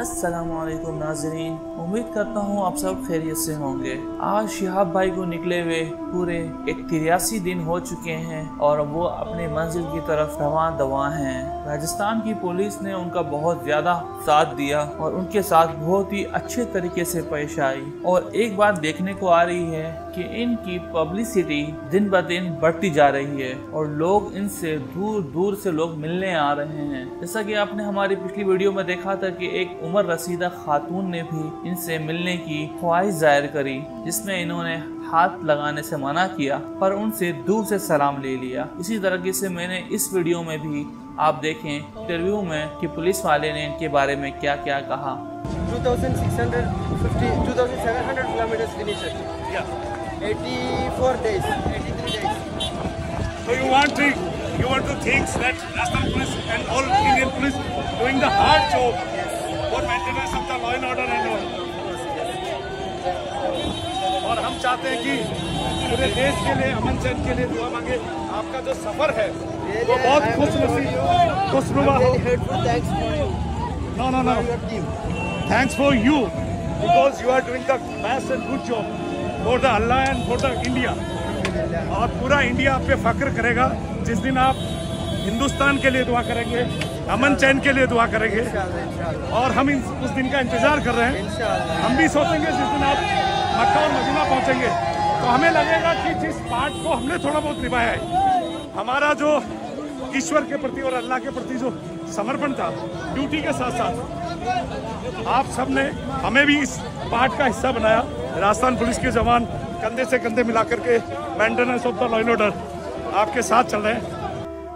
असलकुम नाजरीन उम्मीद करता हूँ आप सब खैरियत से होंगे। आज शिहाब भाई को निकले हुए पूरे एक तिरासी दिन हो चुके हैं और वो अपने मंजिल की तरफ़ रवा दवा हैं। राजस्थान की पुलिस ने उनका बहुत ज़्यादा साथ दिया और उनके साथ बहुत ही अच्छे तरीके से पेश आई। और एक बात देखने को आ रही है कि इनकी पब्लिसिटी दिन ब दिन बढ़ती जा रही है और लोग इनसे दूर दूर से लोग मिलने आ रहे हैं जैसा कि आपने हमारी पिछली वीडियो में देखा था कि एक उमर रसीदा खातून ने भी इनसे मिलने की ख्वाहिश ज़ाहिर करी जिसमें इन्होंने हाथ लगाने से मना किया पर उनसे दूर से सलाम ले लिया इसी तरीके से मैंने इस वीडियो में भी आप देखें इंटरव्यू में कि पुलिस वाले ने इनके बारे में क्या क्या कहा 2650 2700 kilometers finished. Yeah. 84 days, 83 days. So you want to you want to think that national police and all Indian police doing the hard job for maintenance of the law and order and all. और हम चाहते हैं कि पूरे देश के लिए अमन चैन के लिए दुआ मांगे आपका जो सफ़र है वो बहुत खुश नसीब खुशनुमा हो Really heartful thanks for you, no no no. Thanks for you because you are doing the best and good job for the Allah and for the India और पूरा इंडिया आप पे फख्र करेगा। जिस दिन आप हिंदुस्तान के लिए दुआ करेंगे अमन चैन के लिए दुआ करेंगे. और हम इन, उस दिन का इंतज़ार कर रहे हैं। हम भी सोचेंगे जिस दिन आप मक्का और मदीना पहुँचेंगे। तो हमें लगेगा कि जिस पार्ट को हमने थोड़ा बहुत निभाया है हमारा जो ईश्वर के प्रति और अल्लाह के प्रति जो समर्पण था ड्यूटी के साथ साथ आप सबने हमें भी इस पार्ट का हिस्सा बनाया। राजस्थान पुलिस के जवान कंधे से कंधे मिलाकर के maintenance of the law and order आपके साथ चल रहे हैं।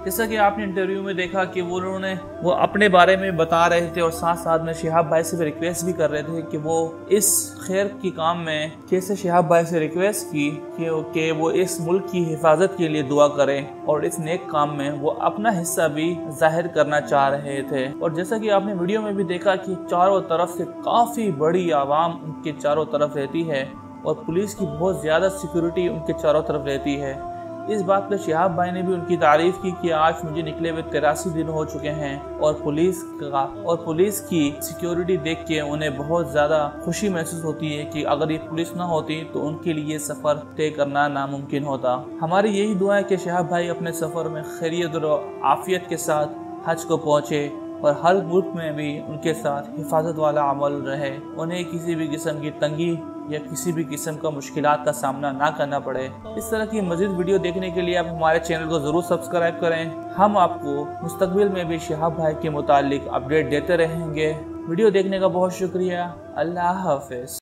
जैसा कि आपने इंटरव्यू में देखा कि वो उन्होंने वो अपने बारे में बता रहे थे और साथ साथ में शिहाब भाई से भी रिक्वेस्ट भी कर रहे थे कि वो इस खैर के काम में कैसे शिहाब भाई से रिक्वेस्ट की कि कि वो इस मुल्क की हिफाजत के लिए दुआ करें और इस नेक काम में वो अपना हिस्सा भी ज़ाहिर करना चाह रहे थे। और जैसा कि आपने वीडियो में भी देखा कि चारों तरफ़ से काफ़ी बड़ी आवाम उनके चारों तरफ़ रहती है और पुलिस की बहुत ज़्यादा सिक्योरिटी उनके चारों तरफ़ रहती है। इस बात पर शिहाब भाई ने भी उनकी तारीफ़ की कि आज मुझे निकले हुए तिरासी दिन हो चुके हैं और पुलिस का, और पुलिस की सिक्योरिटी देख के उन्हें बहुत ज़्यादा खुशी महसूस होती है कि अगर ये पुलिस ना होती तो उनके लिए सफ़र तय करना नामुमकिन होता। हमारी यही दुआ है कि शिहाब भाई अपने सफ़र में खैरियत और आफियत के साथ हज को पहुँचे। और हर ग्रुप में भी उनके साथ हिफाजत वाला अमल रहे। उन्हें किसी भी किस्म की तंगी या किसी भी किस्म का मुश्किल का सामना ना करना पड़े। इस तरह की मजीद वीडियो देखने के लिए आप हमारे चैनल को ज़रूर सब्सक्राइब करें। हम आपको मुस्तबिल में भी शहाब भाई के मुतालिक अपडेट देते रहेंगे। वीडियो देखने का बहुत शुक्रिया। अल्लाह हाफिज।